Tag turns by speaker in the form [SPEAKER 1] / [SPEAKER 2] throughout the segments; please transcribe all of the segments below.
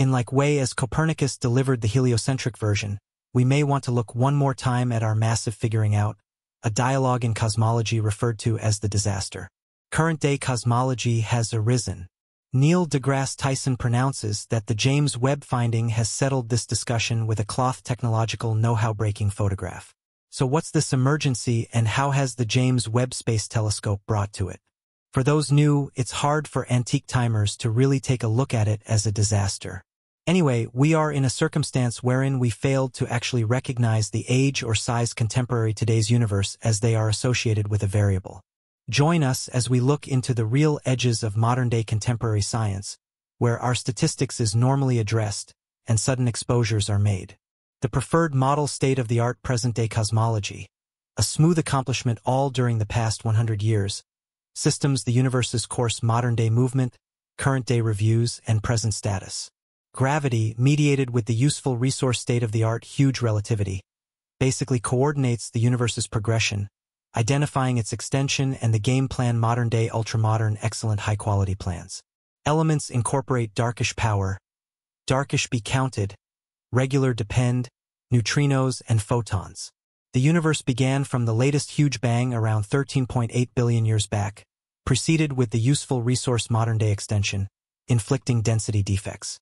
[SPEAKER 1] In like way as Copernicus delivered the heliocentric version, we may want to look one more time at our massive figuring out, a dialogue in cosmology referred to as the disaster. Current-day cosmology has arisen. Neil deGrasse Tyson pronounces that the James Webb finding has settled this discussion with a cloth technological know-how breaking photograph. So what's this emergency and how has the James Webb Space Telescope brought to it? For those new, it's hard for antique timers to really take a look at it as a disaster. Anyway, we are in a circumstance wherein we failed to actually recognize the age or size contemporary today's universe as they are associated with a variable. Join us as we look into the real edges of modern-day contemporary science, where our statistics is normally addressed and sudden exposures are made. The preferred model state-of-the-art present-day cosmology, a smooth accomplishment all during the past 100 years, systems the universe's course modern-day movement, current-day reviews, and present status. Gravity, mediated with the useful resource state-of-the-art huge relativity, basically coordinates the universe's progression, identifying its extension and the game plan modern-day ultramodern excellent high-quality plans. Elements incorporate darkish power, darkish be counted, regular depend, neutrinos, and photons. The universe began from the latest huge bang around 13.8 billion years back, preceded with the useful resource modern-day extension, inflicting density defects.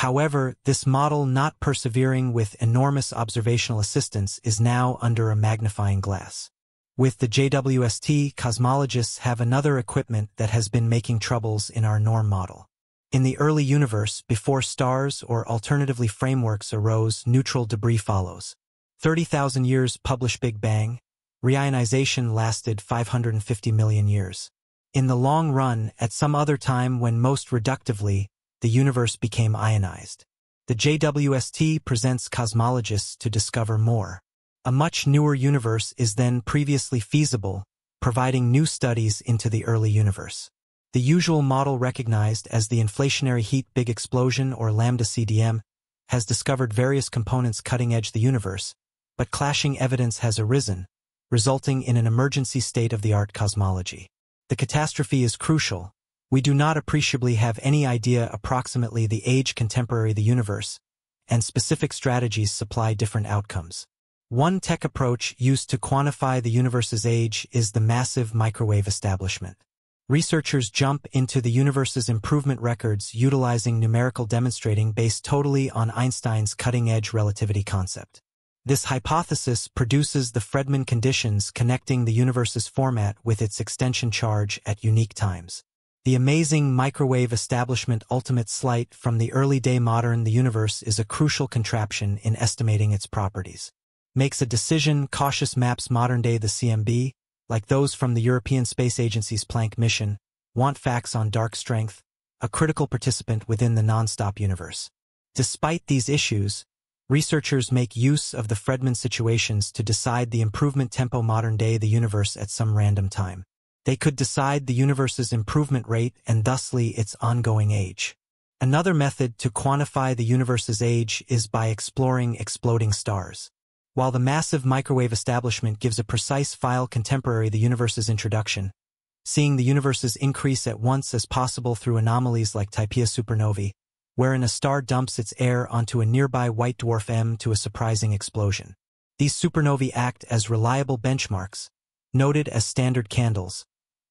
[SPEAKER 1] However, this model not persevering with enormous observational assistance is now under a magnifying glass. With the JWST, cosmologists have another equipment that has been making troubles in our norm model. In the early universe, before stars or alternatively frameworks arose, neutral debris follows. 30,000 years publish Big Bang. Reionization lasted 550 million years. In the long run, at some other time when most reductively, the universe became ionized. The JWST presents cosmologists to discover more. A much newer universe is then previously feasible, providing new studies into the early universe. The usual model recognized as the inflationary heat big explosion or lambda CDM has discovered various components cutting edge the universe, but clashing evidence has arisen, resulting in an emergency state-of-the-art cosmology. The catastrophe is crucial, we do not appreciably have any idea approximately the age contemporary the universe, and specific strategies supply different outcomes. One tech approach used to quantify the universe's age is the massive microwave establishment. Researchers jump into the universe's improvement records utilizing numerical demonstrating based totally on Einstein's cutting-edge relativity concept. This hypothesis produces the Friedmann conditions connecting the universe's format with its extension charge at unique times. The amazing microwave establishment ultimate slight from the early day modern the universe is a crucial contraption in estimating its properties. Makes a decision cautious maps modern day the CMB, like those from the European Space Agency's Planck mission, want facts on dark strength, a critical participant within the non-stop universe. Despite these issues, researchers make use of the Friedmann situations to decide the improvement tempo modern day the universe at some random time. They could decide the universe's improvement rate and thusly its ongoing age. Another method to quantify the universe's age is by exploring exploding stars. While the massive microwave establishment gives a precise file contemporary the universe's introduction, seeing the universe's increase at once as possible through anomalies like Type Ia supernovae, wherein a star dumps its air onto a nearby white dwarf M to a surprising explosion. These supernovae act as reliable benchmarks, noted as standard candles,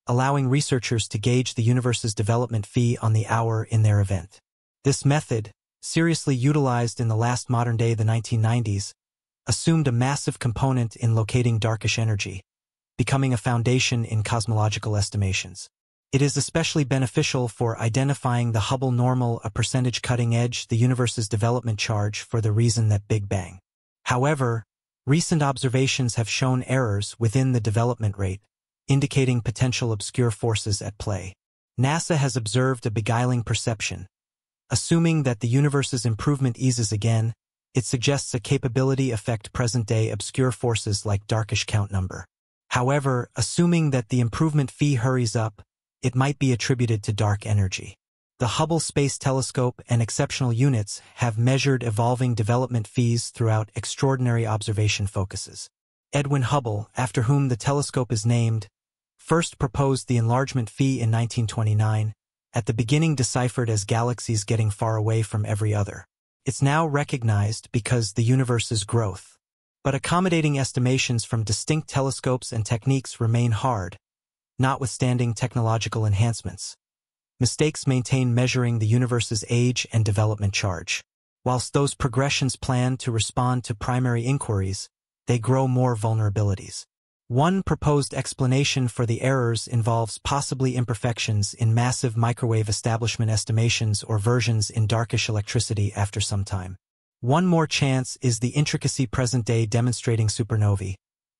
[SPEAKER 1] allowing researchers to gauge the universe's development fee on the hour in their event. This method, seriously utilized in the last modern day the 1990s, assumed a massive component in locating darkish energy, becoming a foundation in cosmological estimations. It is especially beneficial for identifying the Hubble normal a percentage cutting edge the universe's development charge for the reason that Big Bang. However, recent observations have shown errors within the development rate, indicating potential obscure forces at play. NASA has observed a beguiling perception. Assuming that the universe's improvement eases again, it suggests a capability affect present-day obscure forces like darkish count number. However, assuming that the improvement fee hurries up, it might be attributed to dark energy. The Hubble Space Telescope and exceptional units have measured evolving development fees throughout extraordinary observation focuses. Edwin Hubble, after whom the telescope is named, first proposed the enlargement fee in 1929, at the beginning deciphered as galaxies getting far away from every other. It's now recognized because the universe's growth. But accommodating estimations from distinct telescopes and techniques remain hard, notwithstanding technological enhancements. Mistakes maintain measuring the universe's age and development charge. Whilst those progressions plan to respond to primary inquiries, they grow more vulnerabilities. One proposed explanation for the errors involves possibly imperfections in massive microwave establishment estimations or versions in darkish electricity after some time. One more chance is the intricacy present-day demonstrating supernovae,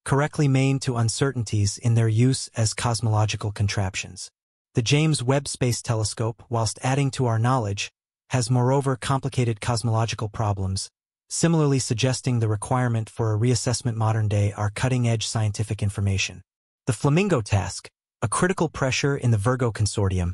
[SPEAKER 1] correctly main to uncertainties in their use as cosmological contraptions. The James Webb Space Telescope, whilst adding to our knowledge, has moreover complicated cosmological problems, similarly suggesting the requirement for a reassessment modern-day our cutting-edge scientific information. The Flamingo task, a critical pressure in the Virgo Consortium,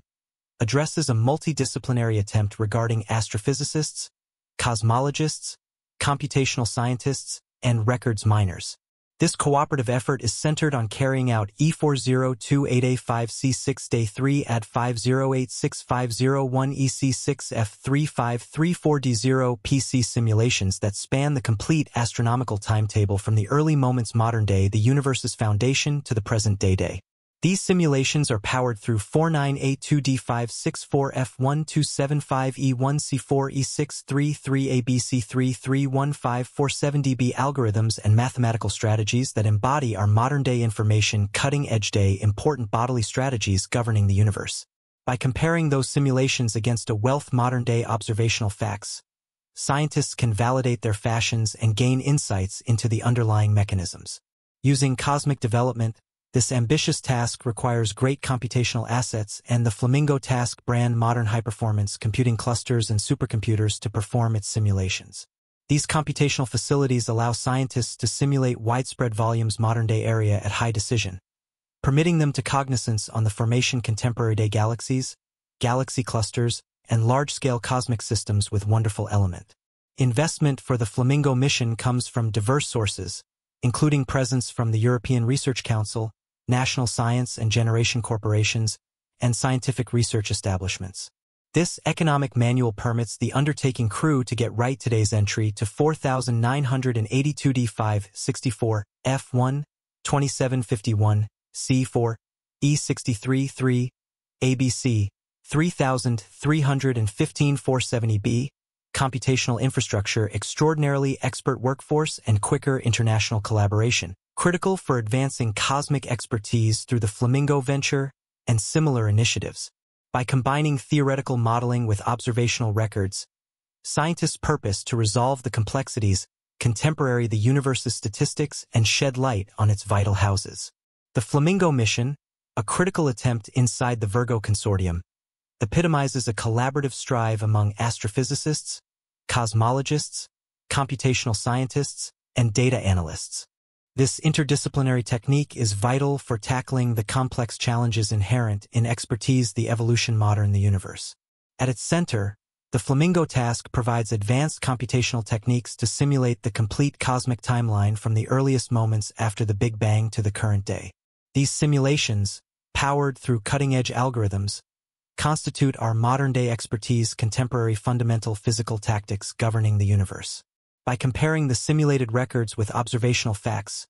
[SPEAKER 1] addresses a multidisciplinary attempt regarding astrophysicists, cosmologists, computational scientists, and records miners. This cooperative effort is centered on carrying out E4028A5C6 Day 3 at 50865001 EC6F3534D0 PC simulations that span the complete astronomical timetable from the early moments modern day the universe's foundation to the present day day. These simulations are powered through 49A2D564F1275E1C4E633ABC3315547DB algorithms and mathematical strategies that embody our modern-day information cutting-edge day important bodily strategies governing the universe. By comparing those simulations against a wealth modern-day observational facts, scientists can validate their fashions and gain insights into the underlying mechanisms. Using cosmic development, this ambitious task requires great computational assets and the Flamingo task brand modern high-performance computing clusters and supercomputers to perform its simulations. These computational facilities allow scientists to simulate widespread volumes modern-day area at high decision, permitting them to cognizance on the formation contemporary-day galaxies, galaxy clusters, and large-scale cosmic systems with wonderful element. Investment for the Flamingo mission comes from diverse sources, including presence from the European Research Council, national science and generation corporations, and scientific research establishments. This economic manual permits the undertaking crew to get right today's entry to 4,982 D5 64 F1 2751 C4 E63 3 ABC 3315 470B computational infrastructure, extraordinarily expert workforce, and quicker international collaboration critical for advancing cosmic expertise through the Flamingo Venture and similar initiatives. By combining theoretical modeling with observational records, scientists purpose to resolve the complexities contemporary the universe's statistics and shed light on its vital houses. The Flamingo mission, a critical attempt inside the Virgo Consortium, epitomizes a collaborative strive among astrophysicists, cosmologists, computational scientists, and data analysts. This interdisciplinary technique is vital for tackling the complex challenges inherent in expertise the evolution modern the universe. At its center, the Flamingo task provides advanced computational techniques to simulate the complete cosmic timeline from the earliest moments after the Big Bang to the current day. These simulations, powered through cutting-edge algorithms, constitute our modern-day expertise contemporary fundamental physical tactics governing the universe. By comparing the simulated records with observational facts,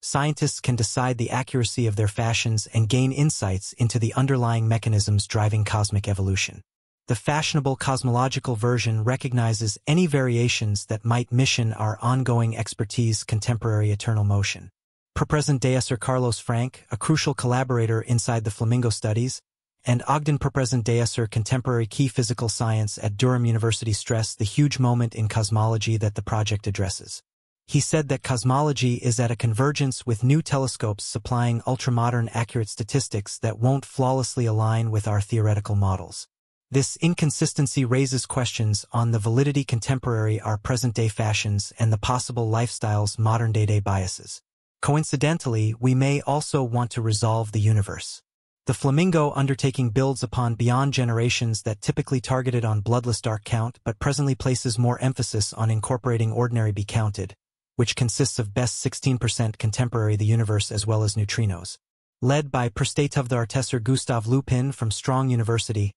[SPEAKER 1] scientists can decide the accuracy of their fashions and gain insights into the underlying mechanisms driving cosmic evolution. The fashionable cosmological version recognizes any variations that might mission our ongoing expertise contemporary eternal motion. Per-present day Sir Carlos Frenk, a crucial collaborator inside the Flamingo studies, and Ogden Present Deusser Contemporary Key Physical Science at Durham University stressed the huge moment in cosmology that the project addresses. He said that cosmology is at a convergence with new telescopes supplying ultramodern accurate statistics that won't flawlessly align with our theoretical models. This inconsistency raises questions on the validity contemporary our present-day fashions and the possible lifestyles modern-day-day biases. Coincidentally, we may also want to resolve the universe. The Flamingo undertaking builds upon beyond generations that typically targeted on bloodless dark count but presently places more emphasis on incorporating ordinary be counted, which consists of best 16% contemporary the universe as well as neutrinos. Led by Perstatov the Gustav Lupin from Strong University,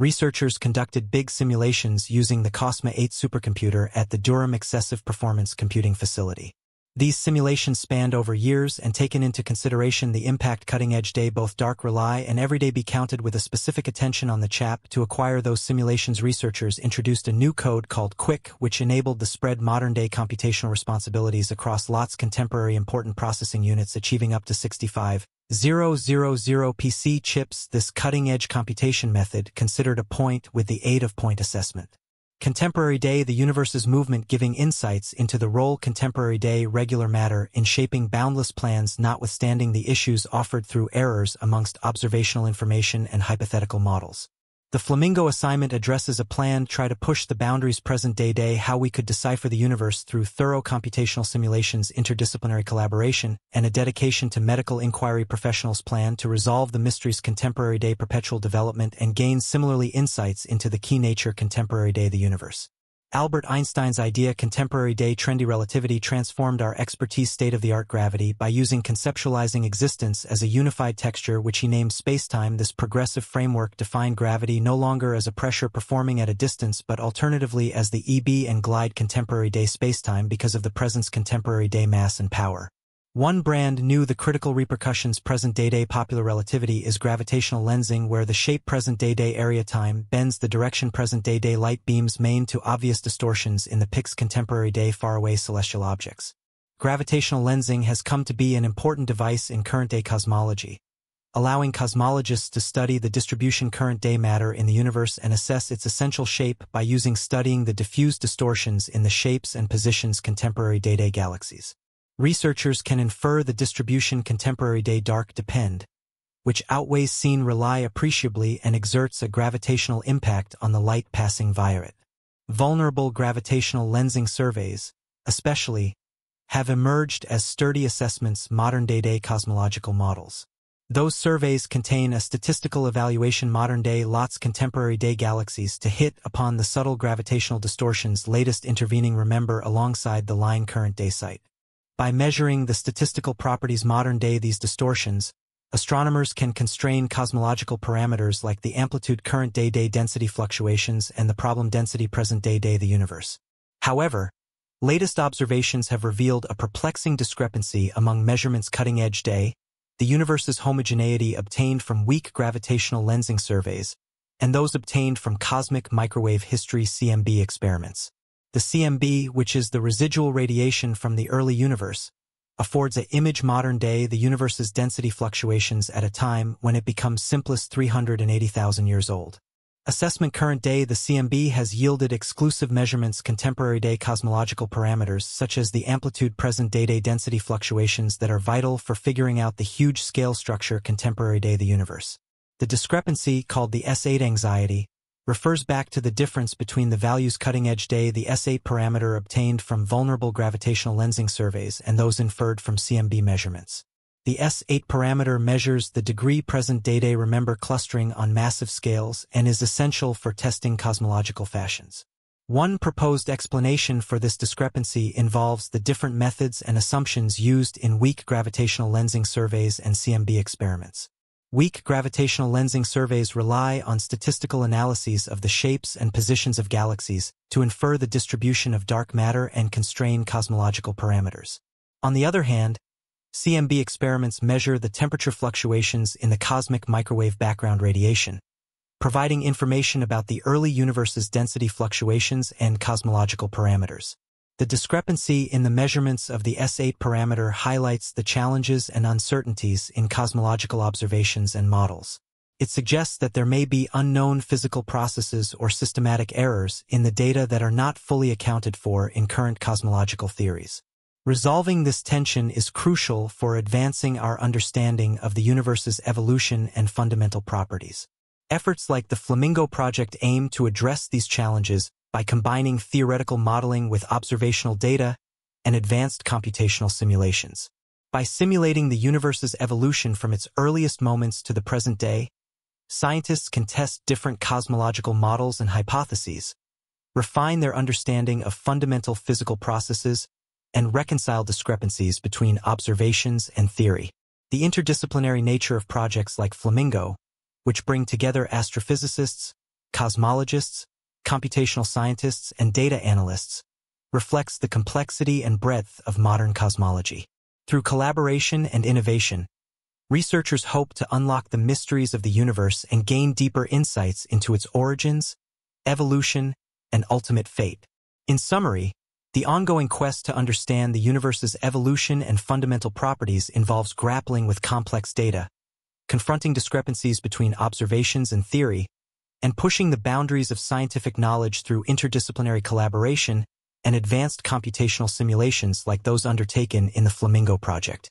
[SPEAKER 1] researchers conducted big simulations using the COSMA 8 supercomputer at the Durham Excessive Performance Computing Facility. These simulations spanned over years and taken into consideration the impact cutting-edge day both dark rely and everyday be counted with a specific attention on the chap. To acquire those simulations researchers introduced a new code called QUIC which enabled the spread modern-day computational responsibilities across lots contemporary important processing units achieving up to 65 000 PC chips. This cutting-edge computation method considered a point with the aid of point assessment. Contemporary Day The universe's movement giving insights into the role contemporary day regular matter in shaping boundless plans notwithstanding the issues offered through errors amongst observational information and hypothetical models. The Flamingo assignment addresses a plan to try to push the boundaries present-day day how we could decipher the universe through thorough computational simulations interdisciplinary collaboration and a dedication to medical inquiry professionals plan to resolve the mysteries contemporary day perpetual development and gain similarly insights into the key nature contemporary day the universe. Albert Einstein's idea contemporary day trendy relativity transformed our expertise state-of-the-art gravity by using conceptualizing existence as a unified texture which he named spacetime this progressive framework defined gravity no longer as a pressure performing at a distance but alternatively as the EB and glide contemporary day spacetime because of the presence contemporary day mass and power. One brand knew the critical repercussions present-day-day popular relativity is gravitational lensing where the shape present-day-day area time bends the direction present-day-day light beams main to obvious distortions in the PIC's contemporary-day faraway celestial objects. Gravitational lensing has come to be an important device in current-day cosmology, allowing cosmologists to study the distribution current-day matter in the universe and assess its essential shape by using studying the diffuse distortions in the shapes and positions contemporary day-day galaxies. Researchers can infer the distribution contemporary day dark depend, which outweighs seen rely appreciably and exerts a gravitational impact on the light passing via it. Vulnerable gravitational lensing surveys, especially, have emerged as sturdy assessments modern-day-day cosmological models. Those surveys contain a statistical evaluation modern-day lots contemporary-day galaxies to hit upon the subtle gravitational distortions latest intervening remember alongside the line current-day site. By measuring the statistical properties modern-day these distortions, astronomers can constrain cosmological parameters like the amplitude current day-day density fluctuations and the problem density present day-day the universe. However, latest observations have revealed a perplexing discrepancy among measurements cutting-edge day, the universe's homogeneity obtained from weak gravitational lensing surveys, and those obtained from cosmic microwave history CMB experiments. The CMB, which is the residual radiation from the early universe, affords a image modern day the universe's density fluctuations at a time when it becomes simplest 380,000 years old. Assessment current day the CMB has yielded exclusive measurements contemporary day cosmological parameters such as the amplitude present day-day density fluctuations that are vital for figuring out the huge scale structure contemporary day the universe. The discrepancy, called the S8 anxiety, refers back to the difference between the values cutting-edge day the S8 parameter obtained from vulnerable gravitational lensing surveys and those inferred from CMB measurements. The S8 parameter measures the degree present day-day remember clustering on massive scales and is essential for testing cosmological fashions. One proposed explanation for this discrepancy involves the different methods and assumptions used in weak gravitational lensing surveys and CMB experiments. Weak gravitational lensing surveys rely on statistical analyses of the shapes and positions of galaxies to infer the distribution of dark matter and constrain cosmological parameters. On the other hand, CMB experiments measure the temperature fluctuations in the cosmic microwave background radiation, providing information about the early universe's density fluctuations and cosmological parameters. The discrepancy in the measurements of the S8 parameter highlights the challenges and uncertainties in cosmological observations and models. It suggests that there may be unknown physical processes or systematic errors in the data that are not fully accounted for in current cosmological theories. Resolving this tension is crucial for advancing our understanding of the universe's evolution and fundamental properties. Efforts like the Flamingo Project aim to address these challenges by combining theoretical modeling with observational data and advanced computational simulations. By simulating the universe's evolution from its earliest moments to the present day, scientists can test different cosmological models and hypotheses, refine their understanding of fundamental physical processes, and reconcile discrepancies between observations and theory. The interdisciplinary nature of projects like Flamingo, which bring together astrophysicists, cosmologists, computational scientists, and data analysts, reflects the complexity and breadth of modern cosmology. Through collaboration and innovation, researchers hope to unlock the mysteries of the universe and gain deeper insights into its origins, evolution, and ultimate fate. In summary, the ongoing quest to understand the universe's evolution and fundamental properties involves grappling with complex data, confronting discrepancies between observations and theory, and pushing the boundaries of scientific knowledge through interdisciplinary collaboration and advanced computational simulations like those undertaken in the Flamingo project.